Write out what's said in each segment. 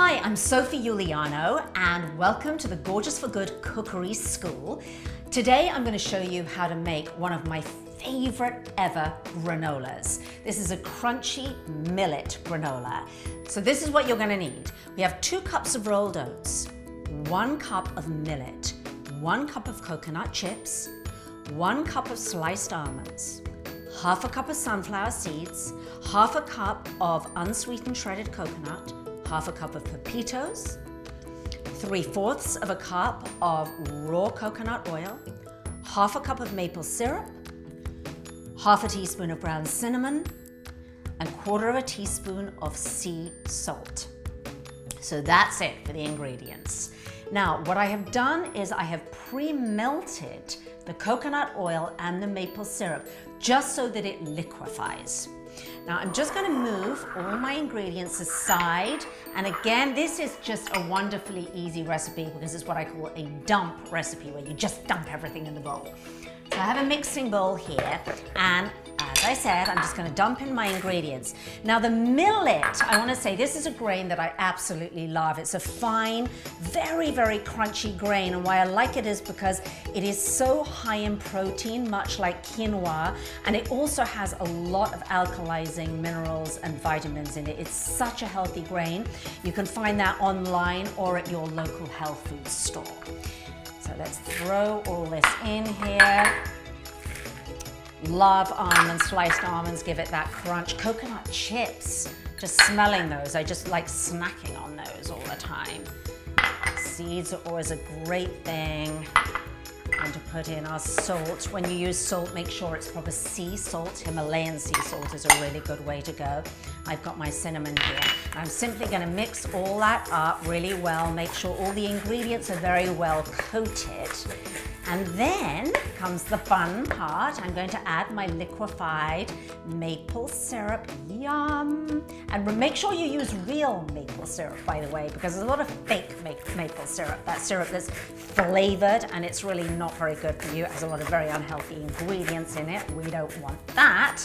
Hi, I'm Sophie Uliano and welcome to the Gorgeous for Good Cookery School. Today I'm going to show you how to make one of my favorite ever granolas. This is a crunchy millet granola. So this is what you're going to need. We have two cups of rolled oats, one cup of millet, one cup of coconut chips, one cup of sliced almonds, half a cup of sunflower seeds, half a cup of unsweetened shredded coconut, half a cup of pepitos, three fourths of a cup of raw coconut oil, half a cup of maple syrup, half a teaspoon of ground cinnamon, and quarter of a teaspoon of sea salt. So that's it for the ingredients. Now, what I have done is I have pre-melted the coconut oil and the maple syrup just so that it liquefies. Now I'm just gonna move all my ingredients aside. And again, this is just a wonderfully easy recipe because it's what I call a dump recipe where you just dump everything in the bowl. So I have a mixing bowl here and I said, I'm just gonna dump in my ingredients. Now the millet, I wanna say this is a grain that I absolutely love. It's a fine, very, very crunchy grain. And why I like it is because it is so high in protein, much like quinoa. And it also has a lot of alkalizing minerals and vitamins in it. It's such a healthy grain. You can find that online or at your local health food store. So let's throw all this in here. Love almonds, sliced almonds, give it that crunch. Coconut chips, just smelling those. I just like snacking on those all the time. Seeds are always a great thing. And to put in our salt. When you use salt, make sure it's proper sea salt. Himalayan sea salt is a really good way to go. I've got my cinnamon here. I'm simply gonna mix all that up really well, make sure all the ingredients are very well coated. And then comes the fun part. I'm going to add my liquefied maple syrup. Yum! And make sure you use real maple syrup, by the way, because there's a lot of fake maple syrup. That syrup that's flavored and it's really not very good for you. It has a lot of very unhealthy ingredients in it. We don't want that.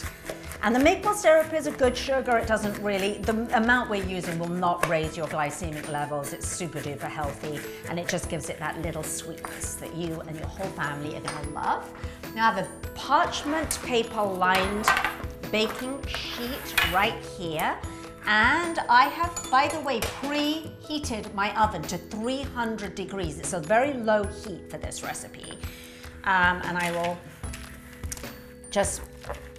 And the maple syrup is a good sugar. It doesn't really, the amount we're using will not raise your glycemic levels. It's super duper healthy and it just gives it that little sweetness that you and your whole family are gonna love. Now the parchment paper lined baking sheet right here. And I have, by the way, preheated my oven to 300 degrees. It's a very low heat for this recipe. Um, and I will just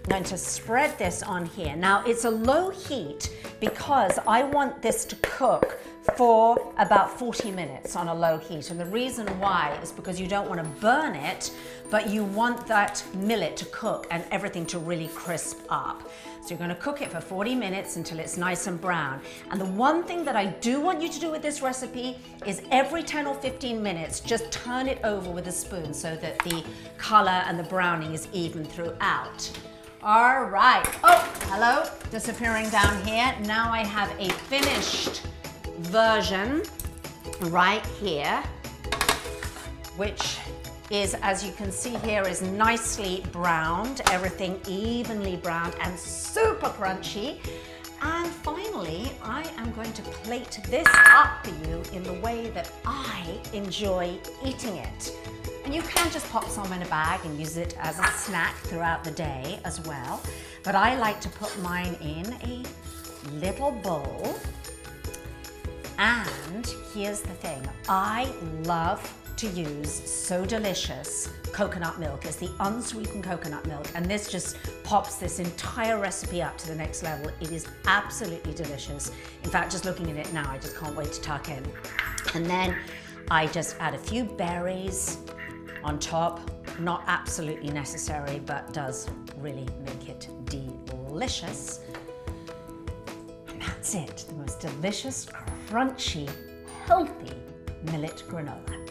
going to spread this on here. Now it's a low heat because I want this to cook for about 40 minutes on a low heat. And the reason why is because you don't want to burn it, but you want that millet to cook and everything to really crisp up. So you're gonna cook it for 40 minutes until it's nice and brown. And the one thing that I do want you to do with this recipe is every 10 or 15 minutes, just turn it over with a spoon so that the color and the browning is even throughout. All right. Oh, hello. Disappearing down here. Now I have a finished version right here, which is, as you can see here, is nicely browned, everything evenly browned and super crunchy. And finally, I am going to plate this up for you in the way that I enjoy eating it. And you can just pop some in a bag and use it as a snack throughout the day as well. But I like to put mine in a little bowl. And here's the thing, I love to use So Delicious coconut milk. It's the unsweetened coconut milk and this just pops this entire recipe up to the next level. It is absolutely delicious. In fact, just looking at it now, I just can't wait to tuck in. And then I just add a few berries, on top. Not absolutely necessary, but does really make it delicious. And that's it, the most delicious, crunchy, healthy millet granola.